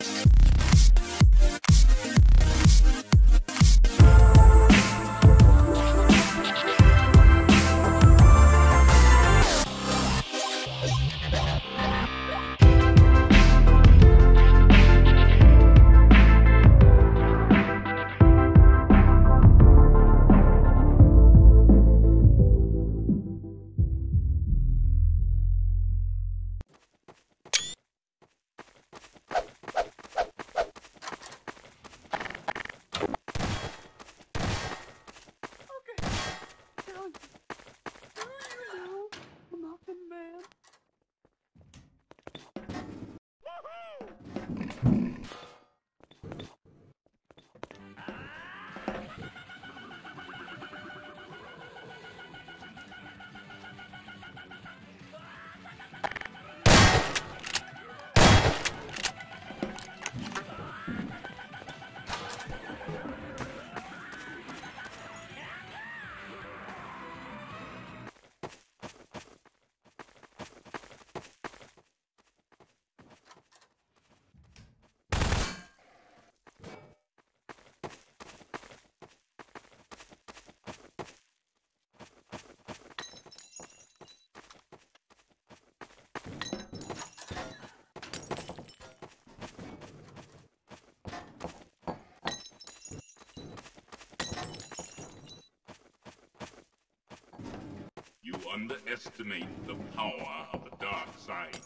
You underestimate the power of the dark side.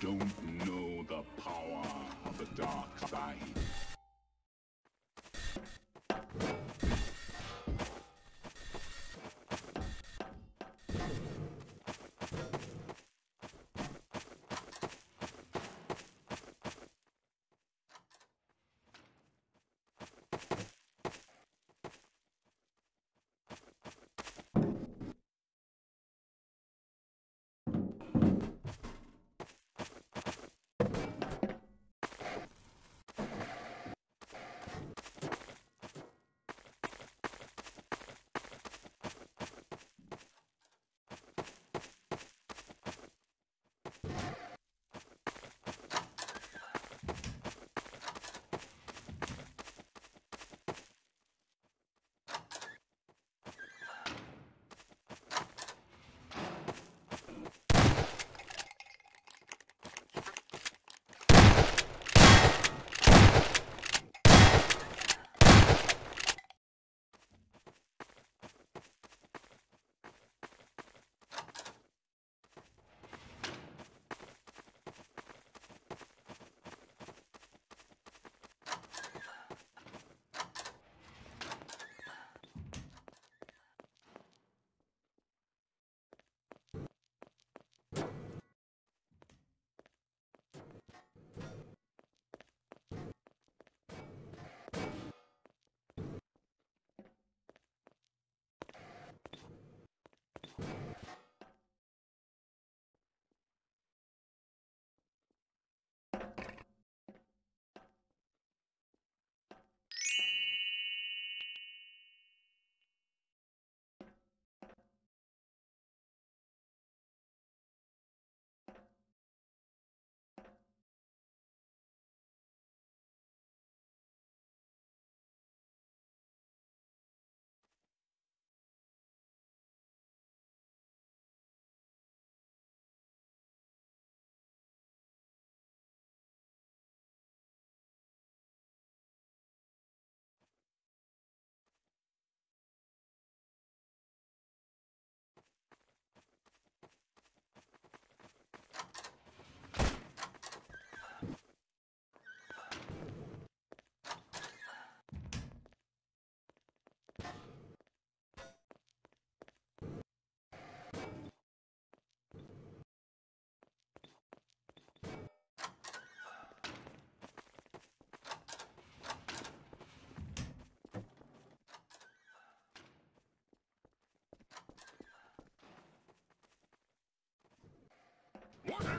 Don't know the power of the dark side.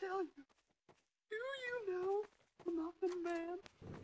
Tell you. Do you know Muffin Man?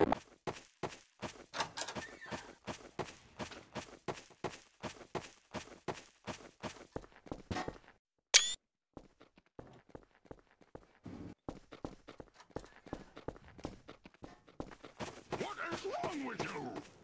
What is wrong with you?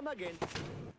Please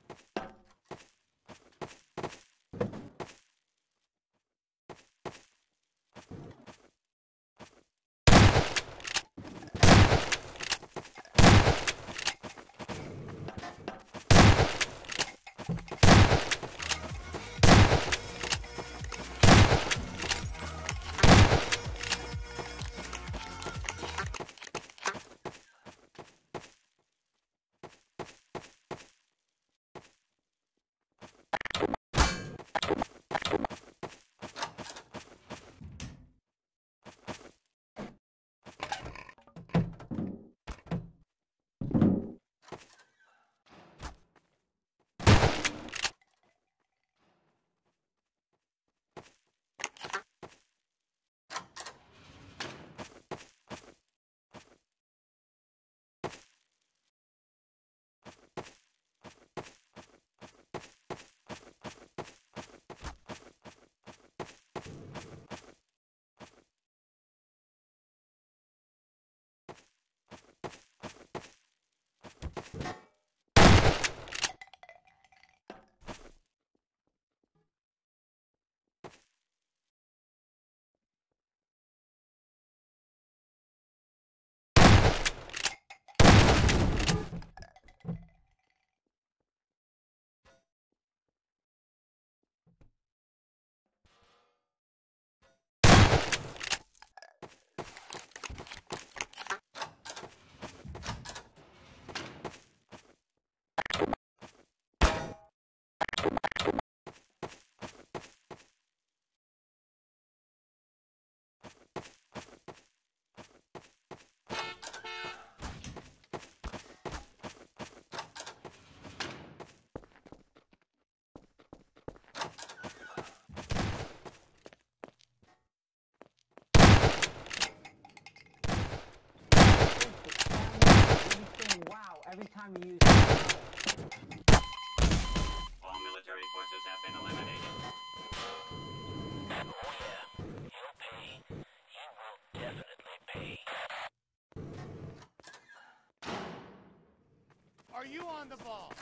you on the ball?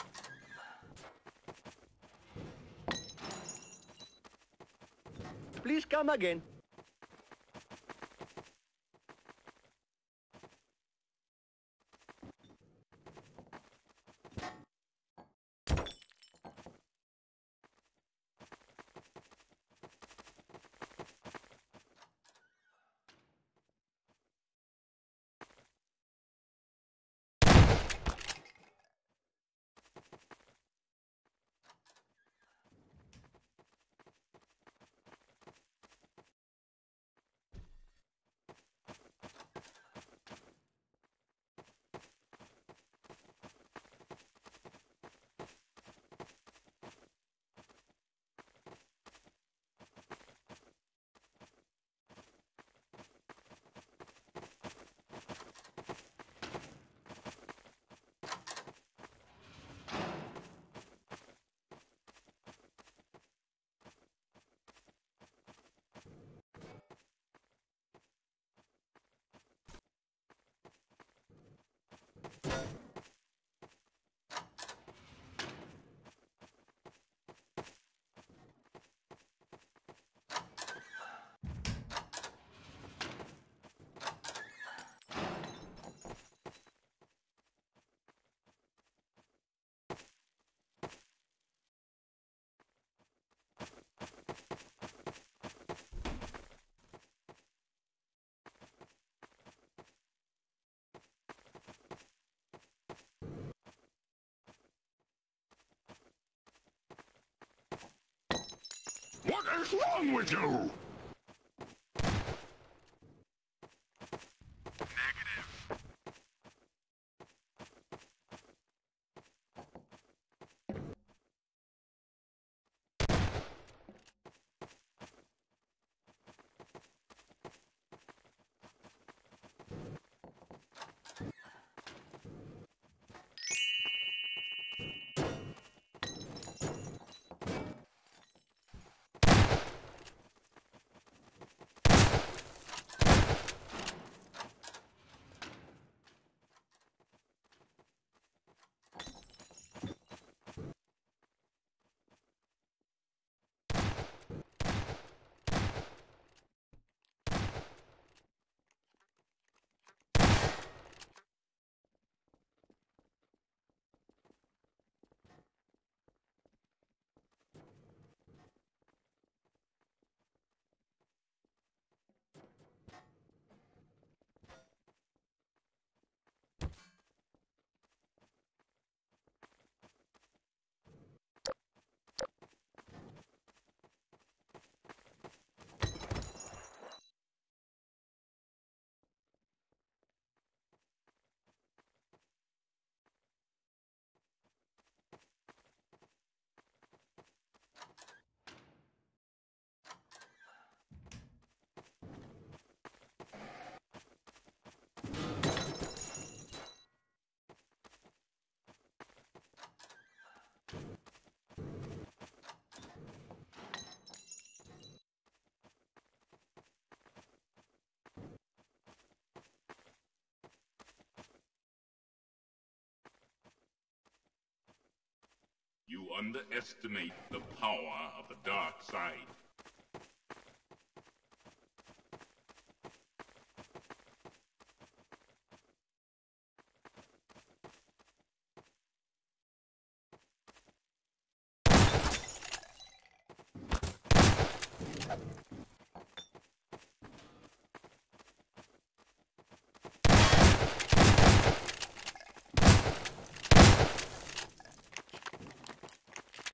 Please come again. What is wrong with you? You underestimate the power of the dark side.